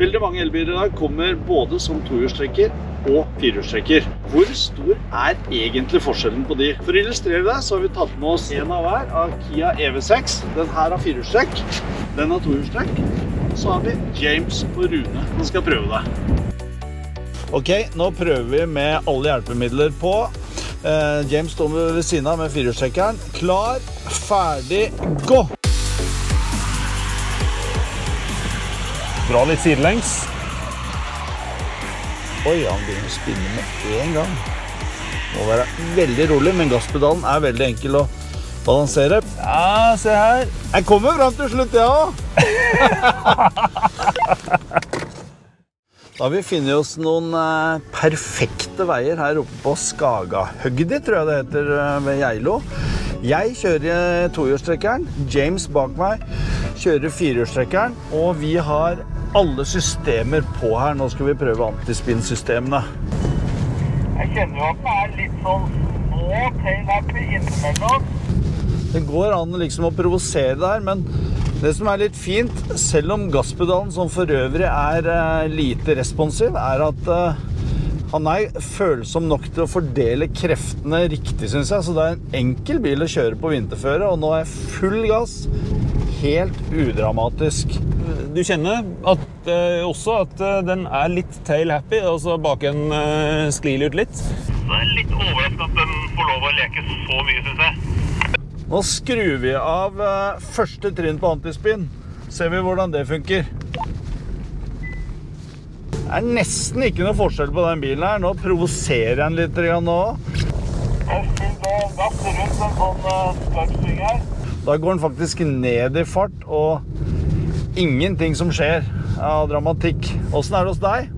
Veldig mange elbiler i dag kommer både som tohjulstrekker og firehjulstrekker. Hvor stor er egentlig forskjellen på de? For å illustrere det, så har vi tatt med oss en av hver av Kia EV6. Den her har firehjulstrekk, den har tohjulstrekk. Så har vi James og Rune som skal prøve det. Ok, nå prøver vi med alle hjelpemidler på. Eh, James står ved siden av med firehjulstrekkeren. Klar, ferdig, gå! Dra litt sidelengs. Oi, han begynner å spinne med én gang. Må være veldig rolig, men gasspedalen er veldig enkel å balansere. Ja, se her. Jeg kommer fram til slutt, jeg ja. Da har vi funnet oss noen eh, perfekte veier her oppe på Skagahøgdi, tror jeg det heter eh, ved Geilo. Jeg kjører tohjulstrekkeren, James bak meg kjører firehjulstrekkeren, og vi har alle systemer på her. Nå skal vi prøve antispinn-systemene. Jeg kjenner jo at det er litt sånn små tailhappy innimellom. Det går an liksom å provosere det her, men det som er litt fint, selv om gasspedalen som for øvrig er eh, lite responsiv, er at eh, han er følsom nok til å fordele kreftene riktig, syns jeg. Så det er en enkel bil å kjøre på vinterføre, og nå er jeg full gass. Helt udramatisk. Du kjenner at, eh, også at eh, den er litt tail happy, altså baken eh, sklir ut litt. Det er litt overraskende at den får lov å leke så mye, syns jeg. Nå skrur vi av eh, første trinn på antispinn. Ser vi hvordan det funker. Det er nesten ikke noe forskjell på den bilen her. Nå provoserer jeg den litt grann nå. Da går den faktisk ned i fart, og ingenting som skjer av dramatikk. Åssen er det hos deg?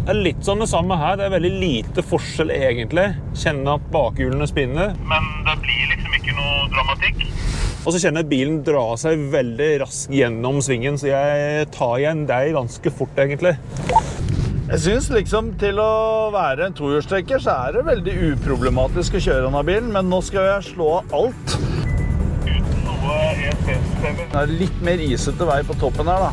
Det er litt sånn det samme her. Det er veldig lite forskjell, egentlig. Kjenne at bakhjulene spinner. Men det blir liksom ikke noe dramatikk. Og så kjenner jeg bilen dra seg veldig raskt gjennom svingen, så jeg tar igjen deg ganske fort, egentlig. Jeg syns liksom til å være en tohjulstrekker, så er det veldig uproblematisk å kjøre denne bilen, men nå skal jeg slå av alt. Det er litt mer isete vei på toppen her, da.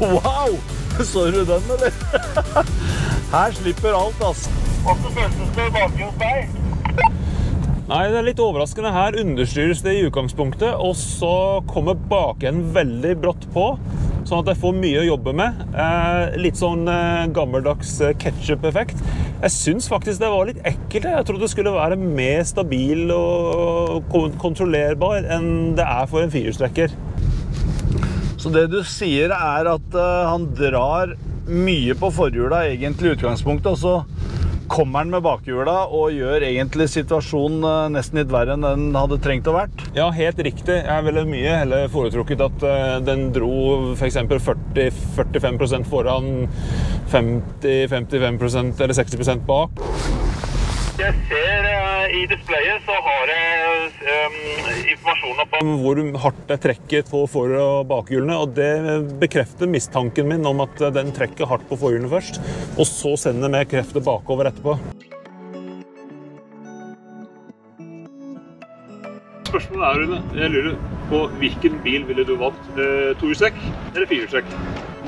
Wow! Så du den, eller? Her slipper alt, altså. Og så føltes det deg? Nei, det er litt overraskende. Her understyres det i utgangspunktet, og så kommer bakenden veldig brått på, sånn at jeg får mye å jobbe med. Eh, litt sånn eh, gammeldags eh, ketchup-effekt. Jeg syns faktisk det var litt ekkelt. Jeg trodde det skulle være mer stabil og kontrollerbar enn det er for en firehjulstrekker. Så det du sier er at eh, han drar mye på forhjula egentlig i utgangspunktet, og så kommer han med bakhjula og gjør egentlig situasjonen eh, nesten litt verre enn den hadde trengt å vært. Ja, helt riktig. Jeg ville mye heller foretrukket at eh, den dro f.eks. 40-45% foran, 50-55% eller 60% bak. Jeg ser i displayet så har jeg um, informasjon om hvor hardt det trekker på for- og bakhjulene, og det bekrefter mistanken min om at den trekker hardt på forhjulene først, og så sender mer krefter bakover etterpå. Spørsmålet er, Rune, jeg lurer på hvilken bil ville du valgt? Eh, Tohjulstrekk eller firehjulstrekk?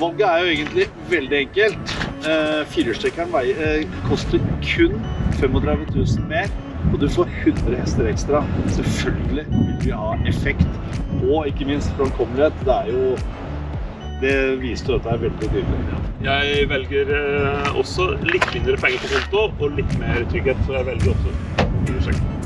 Valget er jo egentlig veldig enkelt. Eh, Firehjulstrekkeren eh, koster kun 35 000 mer, og du får 100 hester ekstra. Selvfølgelig vil vi ha effekt, og ikke minst framkommelighet. Det er jo Det viste jo at det er veldig tydelig. Jeg velger eh, også litt mindre penger på konto og litt mer trygghet, så jeg velger også firehjulstrekk.